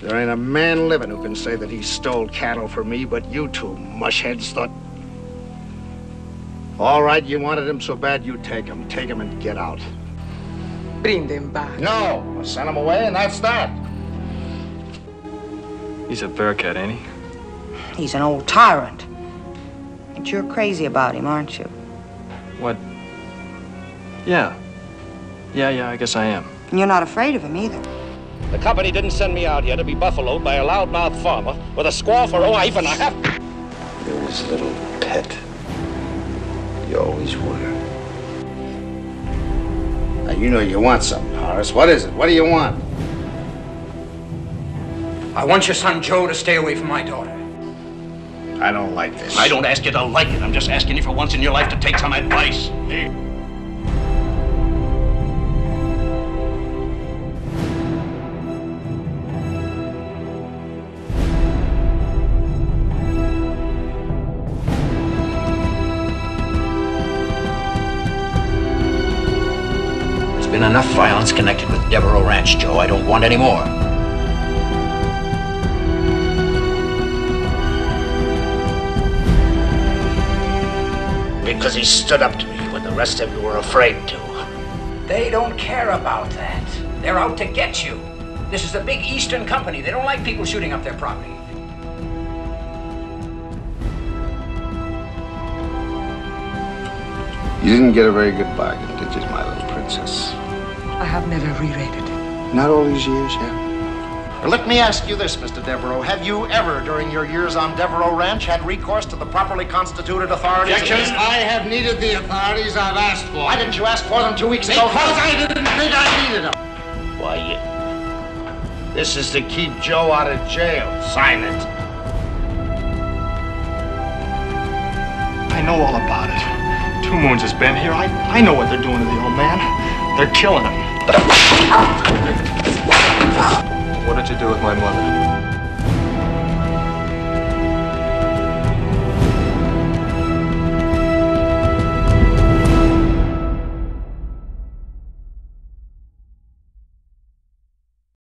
There ain't a man living who can say that he stole cattle from me, but you two mushheads thought. All right, you wanted him so bad, you take him. Take him and get out. Bring en back. No, I sent him away, and that's that. He's a bearcat, ain't he? He's an old tyrant. But you're crazy about him, aren't you? What? Yeah. Yeah, yeah, I guess I am. And you're not afraid of him either. The company didn't send me out here to be buffaloed by a loudmouth farmer with a squaw for a wife and a half. You're his little pet. You always were. Now, you know you want something, Horace. What is it? What do you want? I want your son Joe to stay away from my daughter. I don't like this. I don't ask you to like it. I'm just asking you for once in your life to take some advice. There's been enough violence connected with Devereaux Ranch, Joe. I don't want any more. Because he stood up to me when the rest of you were afraid to. They don't care about that. They're out to get you. This is a big Eastern company. They don't like people shooting up their property. You didn't get a very good bargain, did you, my little princess? I have never re-rated. Not all these years, yeah. Let me ask you this, Mr. Devereaux. Have you ever, during your years on Devereaux Ranch, had recourse to the properly constituted authorities? I have needed the authorities I've asked for. Why didn't you ask for them two weeks ago? Because I didn't think I needed them. Why, you... This is to keep Joe out of jail. Sign it. I know all about it. Two Moons has been here. I, I know what they're doing to the old man. They're killing him. What did you do with my mother?